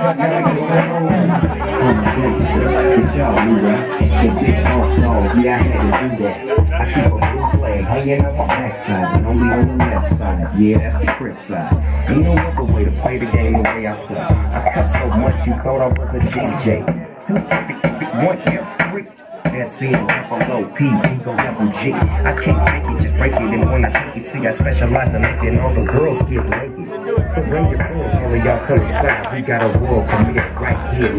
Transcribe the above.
I'm a gangster, get y'all. The big boss yeah, I had to do that. I keep a blue flag hanging on my backside, but only on the left side. Yeah, that's the crip side. Ain't no other way to play the game the way I play. I cut so much you thought I was a DJ. Two, one, three. That's it, double low P, ego double G. I can't make it, just break it. And when I take it, see, I specialize in making all the girls get naked. So bring your friends, y'all come inside. We got a world premiere right here.